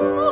Oh.